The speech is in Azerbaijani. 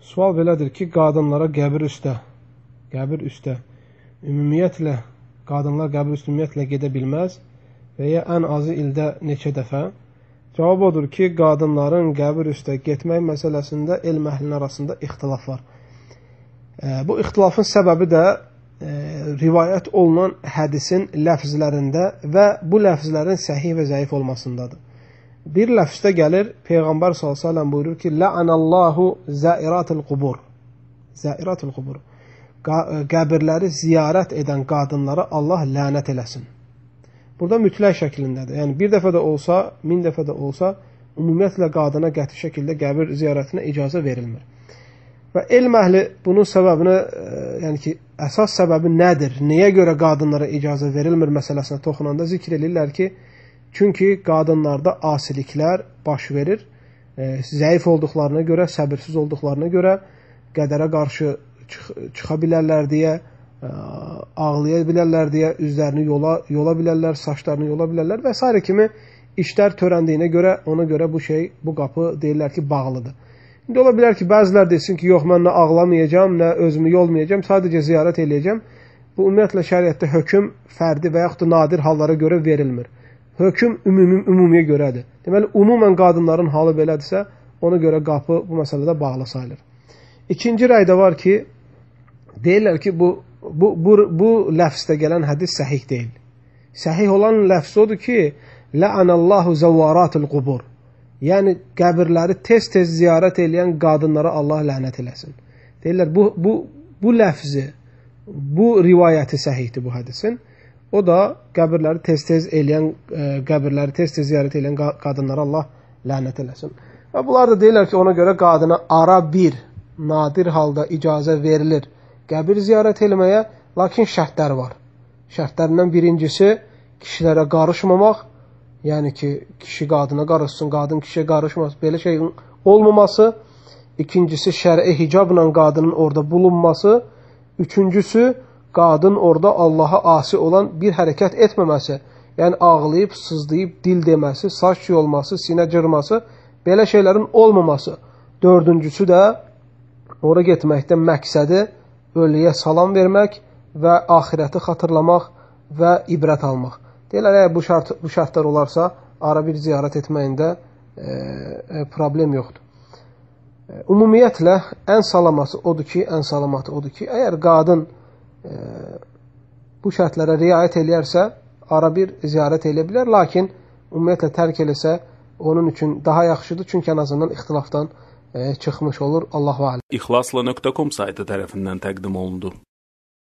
Sual belədir ki, qadınlara qəbir üstə, qəbir üstə ümumiyyətlə qadınlar qəbir üstə ümumiyyətlə gedə bilməz və ya ən azı ildə neçə dəfə? Cavab odur ki, qadınların qəbir üstə getmək məsələsində elm əhlinin arasında ixtilaf var. Bu ixtilafın səbəbi də rivayət olunan hədisin ləfzlərində və bu ləfzlərin səhih və zəif olmasındadır. Bir ləfzdə gəlir, Peyğəmbər s.ə.v buyurur ki, Lə'anəllahu zəiratul qubur. Zəiratul qubur. Qəbirləri ziyarət edən qadınlara Allah lənət eləsin. Burada mütləq şəklindədir. Yəni, bir dəfə də olsa, min dəfə də olsa, ümumiyyətlə qadına qəti şəkildə qəbir ziyarətinə icazə verilmir. Və elm əhli bunun səbəbini, e, yəni ki, əsas səbəbi nədir? Nəyə görə qadınlara icazə verilmir məsələsinə toxunanda zikr edirlər ki, Çünki qadınlarda asiliklər baş verir. E, zəif olduqlarına görə, səbirsiz olduqlarına görə qədərə qarşı çıx çıxa bilərlər deyə, e, ağlaya bilərlər deyə, üzlərini yola yola bilərlər, saçlarını yola bilərlər və s. kimi işlər törəndiyinə görə ona görə bu şey, bu qapı deyirlər ki, bağlıdır. İndi ola bilər ki, bəzilər desin ki, yox mən nə ağlamayacağam, nə özümü yolmayacağam, sadəcə ziyarət eləyəcəm. Bu ümumiyyətlə şəriətdə hökm fərdi və yaxud da nadir hallara görə verilmir hökm ümumi, ümumiyə görədir. Deməli, umumən qadınların halı belədirsə, ona görə qapı bu məsələdə bağlı sayılır. İkinci rəydə var ki, deyirlər ki, bu, bu, bu, bu ləfsdə gələn hədis səhih deyil. Səhih olan ləfs odur ki, Lə'anəllahu zəvvaratul qubur. Yəni, qəbirləri tez-tez ziyarət edən qadınlara Allah lənət eləsin. Deyirlər, bu, bu, bu ləfzi, bu rivayəti səhihdir bu hədisin. O da qəbirləri tez-tez eləyən, e, qəbirləri tez-tez ziyarət edən qadınlara Allah lənət eləsin. Və bunlar da deyirlər ki, ona görə qadına ara bir, nadir halda icazə verilir qəbir ziyarət eləməyə, lakin şərtlər var. Şərtlərindən birincisi kişilərə qarışmamaq, yəni ki, kişi qadına qarışsın, qadın kişiyə qarışmasın, belə şeyin olmaması. İkincisi şər'i hicabla qadının orada bulunması. Üçüncüsü qadın orada Allaha asi olan bir hərəkət etməməsi, yəni ağlayıb, sızlayıb, dil deməsi, saç yolması, sinə cırması, belə şeylərin olmaması. Dördüncüsü də ora getməkdə məqsədi ölüyə salam vermək və axirəti xatırlamaq və ibrət almaq. Deyirlər, əgər bu, şart, bu şərtlər olarsa, ara bir ziyarət etməyində e, e, problem yoxdur. E, ümumiyyətlə, ən salaması odur ki, ən salamatı odur ki, əgər qadın bu şərtlərə riayət eləyərsə, ara bir ziyarət eləyə bilər, lakin ümumiyyətlə tərk eləsə, onun üçün daha yaxşıdır, çünki ən azından ixtilafdan e, çıxmış olur. Allahu aləm. İxlasla.com saytı tərəfindən təqdim olundu.